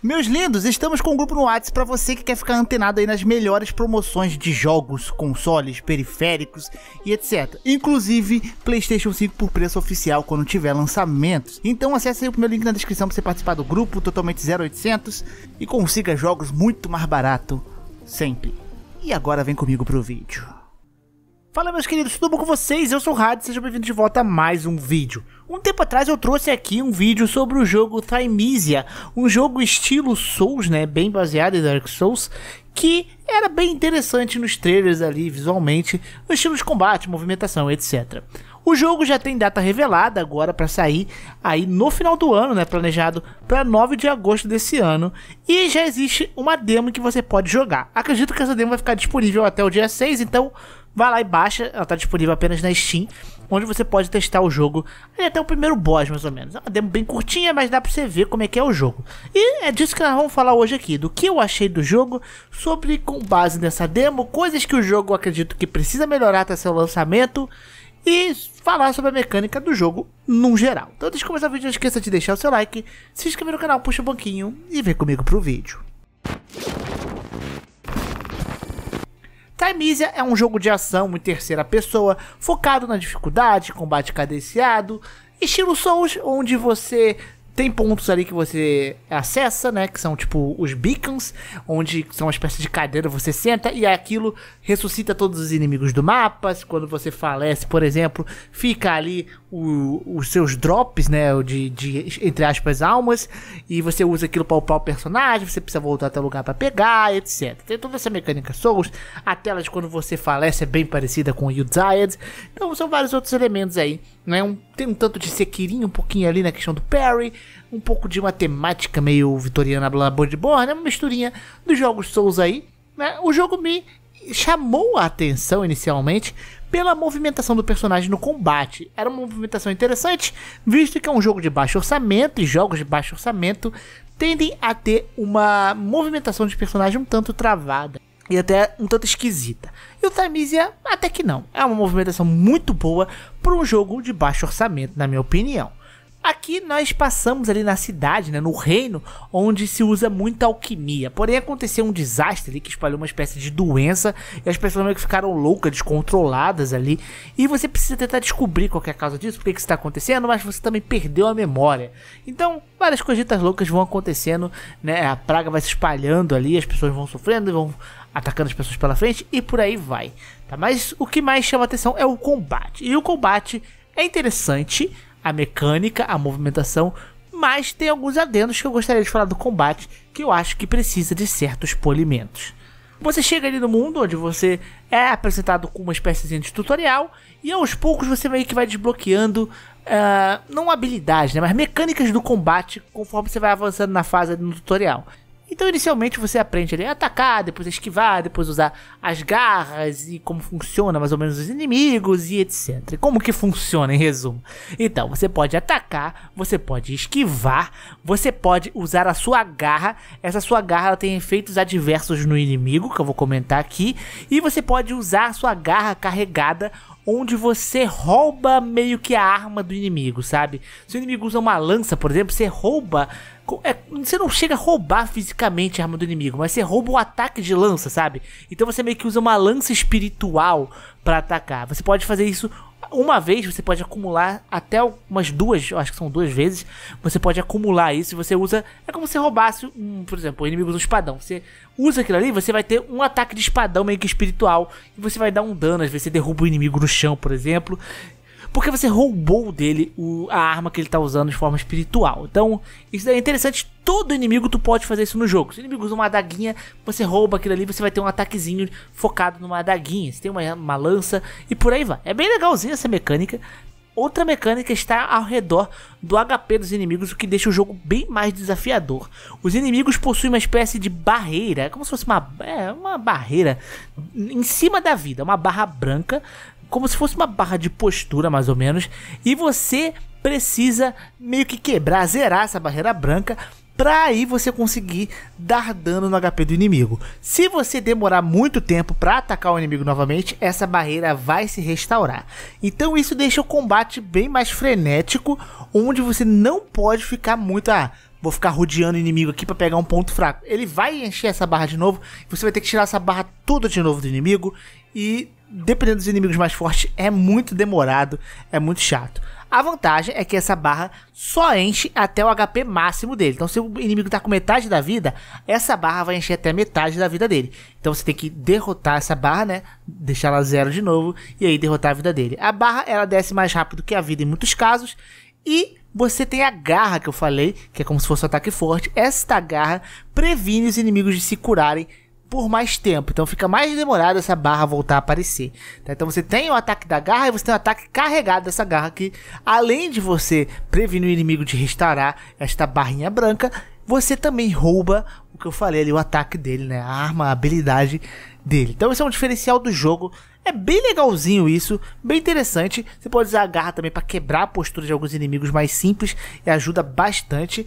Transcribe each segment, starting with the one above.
Meus lindos, estamos com um grupo no WhatsApp para você que quer ficar antenado aí nas melhores promoções de jogos, consoles, periféricos e etc. Inclusive PlayStation 5 por preço oficial quando tiver lançamentos. Então acesse aí o meu link na descrição para você participar do grupo totalmente 0800 e consiga jogos muito mais barato sempre. E agora vem comigo pro vídeo. Fala meus queridos, tudo bom com vocês? Eu sou o Rad, sejam bem-vindos de volta a mais um vídeo. Um tempo atrás eu trouxe aqui um vídeo sobre o jogo Thymesia, um jogo estilo Souls, né, bem baseado em Dark Souls, que era bem interessante nos trailers ali, visualmente, no estilo de combate, movimentação, etc. O jogo já tem data revelada agora para sair aí no final do ano, né, planejado para 9 de agosto desse ano, e já existe uma demo que você pode jogar. Acredito que essa demo vai ficar disponível até o dia 6, então vai lá e baixa, ela está disponível apenas na Steam, onde você pode testar o jogo até o primeiro boss, mais ou menos. É uma demo bem curtinha, mas dá para você ver como é que é o jogo. E é disso que nós vamos falar hoje aqui, do que eu achei do jogo, sobre com base nessa demo, coisas que o jogo acredito que precisa melhorar até seu lançamento e falar sobre a mecânica do jogo num geral. Então, antes de começar o vídeo, não esqueça de deixar o seu like, se inscrever no canal, puxa o banquinho e vem comigo pro vídeo. Thymesia é um jogo de ação em terceira pessoa, focado na dificuldade, combate cadenciado, estilo Souls, onde você tem pontos ali que você acessa, né? Que são tipo os beacons, onde são uma espécie de cadeira, você senta e aquilo ressuscita todos os inimigos do mapa. Quando você falece, por exemplo, fica ali o, os seus drops, né? De, de, entre aspas, almas. E você usa aquilo para upar o personagem. Você precisa voltar até o lugar para pegar, etc. Tem toda essa mecânica Souls. A tela de quando você falece é bem parecida com o Uziad. Então são vários outros elementos aí. Né? Um, tem um tanto de sequirinho, um pouquinho ali na questão do parry um pouco de uma temática meio vitoriana Bloodborne, né? uma misturinha dos jogos Souls aí. Né? O jogo me chamou a atenção inicialmente pela movimentação do personagem no combate. Era uma movimentação interessante, visto que é um jogo de baixo orçamento e jogos de baixo orçamento tendem a ter uma movimentação de personagem um tanto travada e até um tanto esquisita. E o Thymesia até que não. É uma movimentação muito boa para um jogo de baixo orçamento, na minha opinião. Aqui nós passamos ali na cidade, né, no reino, onde se usa muita alquimia. Porém aconteceu um desastre ali que espalhou uma espécie de doença e as pessoas meio que ficaram loucas, descontroladas ali. E você precisa tentar descobrir qual é a causa disso, por que, está acontecendo, mas você também perdeu a memória. Então várias coisitas loucas vão acontecendo, né? A praga vai se espalhando ali, as pessoas vão sofrendo e vão atacando as pessoas pela frente e por aí vai. Tá? Mas o que mais chama atenção é o combate. E o combate é interessante a mecânica, a movimentação, mas tem alguns adendos que eu gostaria de falar do combate que eu acho que precisa de certos polimentos. Você chega ali no mundo onde você é apresentado com uma espécie de tutorial e aos poucos você meio que vai desbloqueando uh, não habilidades, né, mas mecânicas do combate conforme você vai avançando na fase no tutorial. Então, inicialmente, você aprende ali a atacar, depois a esquivar, depois usar as garras e como funciona mais ou menos os inimigos e etc. Como que funciona, em resumo. Então, você pode atacar, você pode esquivar, você pode usar a sua garra. Essa sua garra tem efeitos adversos no inimigo, que eu vou comentar aqui. E você pode usar a sua garra carregada onde você rouba meio que a arma do inimigo, sabe? Se o inimigo usa uma lança, por exemplo, você rouba é, você não chega a roubar fisicamente a arma do inimigo, mas você rouba o ataque de lança, sabe? Então você meio que usa uma lança espiritual para atacar. Você pode fazer isso uma vez, você pode acumular até umas duas, acho que são duas vezes. Você pode acumular isso. Você usa. É como se roubasse, um, por exemplo, o inimigo usa um espadão. Você usa aquilo ali, você vai ter um ataque de espadão meio que espiritual. E você vai dar um dano. Às vezes você derruba o inimigo no chão, por exemplo. Porque você roubou dele o, a arma que ele tá usando de forma espiritual. Então, isso é interessante. Todo inimigo tu pode fazer isso no jogo. Se o inimigo usa uma adaguinha, você rouba aquilo ali, você vai ter um ataquezinho focado numa adaguinha. Você tem uma, uma lança e por aí vai. É bem legalzinho essa mecânica. Outra mecânica está ao redor do HP dos inimigos, o que deixa o jogo bem mais desafiador. Os inimigos possuem uma espécie de barreira, como se fosse uma, é, uma barreira em cima da vida, uma barra branca como se fosse uma barra de postura, mais ou menos, e você precisa meio que quebrar, zerar essa barreira branca para aí você conseguir dar dano no HP do inimigo. Se você demorar muito tempo para atacar o inimigo novamente, essa barreira vai se restaurar. Então isso deixa o combate bem mais frenético, onde você não pode ficar muito ah, vou ficar rodeando o inimigo aqui para pegar um ponto fraco. Ele vai encher essa barra de novo, você vai ter que tirar essa barra toda de novo do inimigo e dependendo dos inimigos mais fortes é muito demorado, é muito chato. A vantagem é que essa barra só enche até o HP máximo dele. Então, se o inimigo tá com metade da vida, essa barra vai encher até metade da vida dele. Então, você tem que derrotar essa barra, né? Deixar ela zero de novo e aí derrotar a vida dele. A barra ela desce mais rápido que a vida em muitos casos e você tem a garra que eu falei, que é como se fosse um ataque forte. Esta garra previne os inimigos de se curarem por mais tempo. Então fica mais demorado essa barra voltar a aparecer. Tá? Então você tem o ataque da garra e você tem o ataque carregado dessa garra que, além de você prevenir o inimigo de restaurar esta barrinha branca, você também rouba o que eu falei ali, o ataque dele, né? A arma, a habilidade dele. Então esse é um diferencial do jogo. É bem legalzinho isso, bem interessante. Você pode usar a garra também para quebrar a postura de alguns inimigos mais simples e ajuda bastante.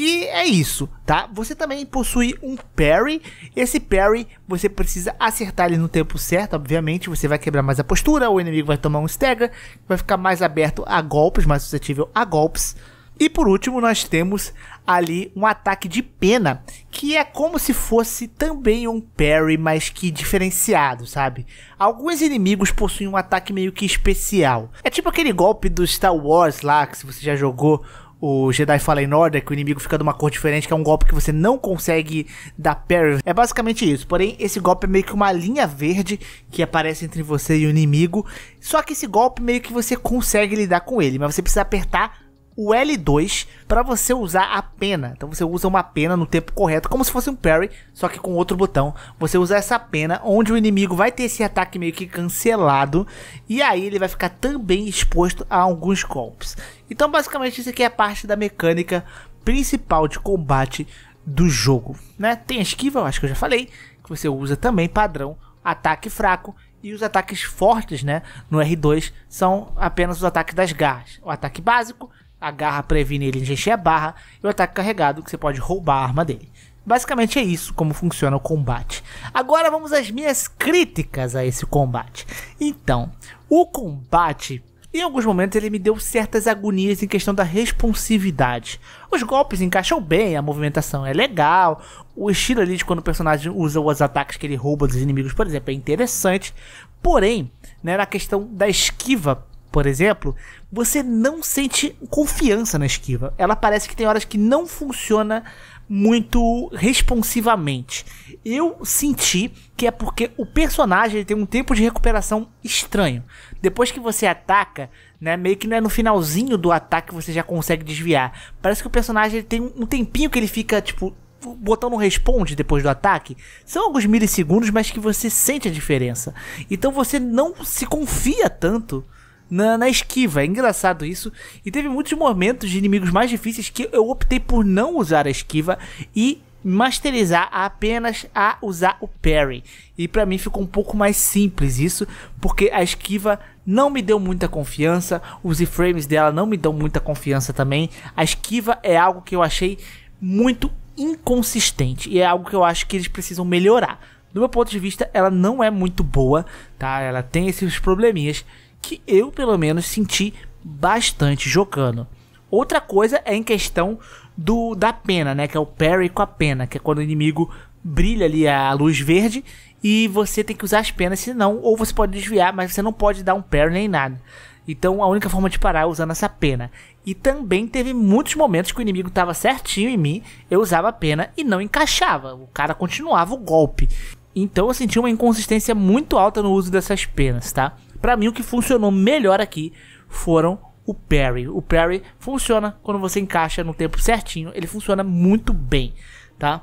E é isso, tá? Você também possui um parry. Esse parry você precisa acertar ele no tempo certo, obviamente. Você vai quebrar mais a postura, o inimigo vai tomar um stagger, vai ficar mais aberto a golpes, mais suscetível a golpes. E por último, nós temos ali um ataque de pena, que é como se fosse também um parry, mas que diferenciado, sabe? Alguns inimigos possuem um ataque meio que especial. É tipo aquele golpe do Star Wars lá, que se você já jogou o Jedi Fallen Order, que o inimigo fica de uma cor diferente, que é um golpe que você não consegue dar parry. É basicamente isso. Porém, esse golpe é meio que uma linha verde que aparece entre você e o inimigo. Só que esse golpe meio que você consegue lidar com ele, mas você precisa apertar o L2 para você usar a pena. Então você usa uma pena no tempo correto, como se fosse um parry, só que com outro botão. Você usa essa pena, onde o inimigo vai ter esse ataque meio que cancelado, e aí ele vai ficar também exposto a alguns golpes. Então basicamente isso aqui é parte da mecânica principal de combate do jogo, né? Tem a esquiva, acho que eu já falei, que você usa também padrão, ataque fraco e os ataques fortes, né, no R2 são apenas os ataques das garras. O ataque básico a garra previne ele de encher a barra e o ataque carregado que você pode roubar a arma dele. Basicamente é isso como funciona o combate. Agora vamos às minhas críticas a esse combate. Então, o combate em alguns momentos ele me deu certas agonias em questão da responsividade. Os golpes encaixam bem, a movimentação é legal, o estilo ali de quando o personagem usa os ataques que ele rouba dos inimigos, por exemplo, é interessante. Porém, né, na questão da esquiva, por exemplo, você não sente confiança na esquiva. Ela parece que tem horas que não funciona muito responsivamente. Eu senti que é porque o personagem tem um tempo de recuperação estranho. Depois que você ataca, né, meio que é no finalzinho do ataque você já consegue desviar. Parece que o personagem tem um tempinho que ele fica tipo o botão não responde depois do ataque, são alguns milissegundos, mas que você sente a diferença. Então você não se confia tanto na, na, esquiva. É engraçado isso. E teve muitos momentos de inimigos mais difíceis que eu optei por não usar a esquiva e masterizar apenas a usar o parry. E para mim ficou um pouco mais simples isso, porque a esquiva não me deu muita confiança, os iframes dela não me dão muita confiança também. A esquiva é algo que eu achei muito inconsistente e é algo que eu acho que eles precisam melhorar. Do meu ponto de vista, ela não é muito boa, tá? Ela tem esses probleminhas que eu pelo menos senti bastante jogando. Outra coisa é em questão do da pena, né, que é o parry com a pena, que é quando o inimigo brilha ali a luz verde e você tem que usar as penas, senão ou você pode desviar, mas você não pode dar um parry nem nada. Então a única forma de parar é usando essa pena. E também teve muitos momentos que o inimigo estava certinho em mim, eu usava a pena e não encaixava. O cara continuava o golpe. Então eu senti uma inconsistência muito alta no uso dessas penas, tá? Para mim, o que funcionou melhor aqui foram o parry. O parry funciona quando você encaixa no tempo certinho, ele funciona muito bem, tá?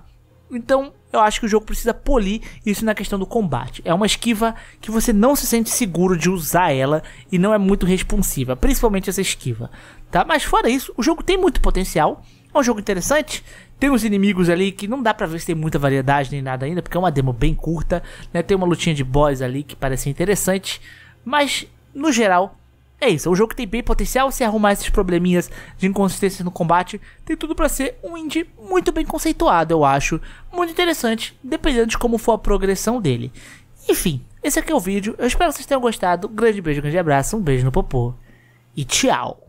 Então, eu acho que o jogo precisa polir isso na questão do combate. É uma esquiva que você não se sente seguro de usar ela e não é muito responsiva, principalmente essa esquiva, tá? Mas fora isso, o jogo tem muito potencial. É um jogo interessante. Tem uns inimigos ali que não dá pra ver se tem muita variedade nem nada ainda, porque é uma demo bem curta, né? Tem uma lutinha de boss ali que parece interessante. Mas, no geral, é isso. O jogo tem bem potencial. Se arrumar esses probleminhas de inconsistência no combate, tem tudo para ser um indie muito bem conceituado, eu acho. Muito interessante, dependendo de como for a progressão dele. Enfim, esse aqui é o vídeo. Eu espero que vocês tenham gostado. Um grande beijo, um grande abraço, um beijo no popô. E tchau!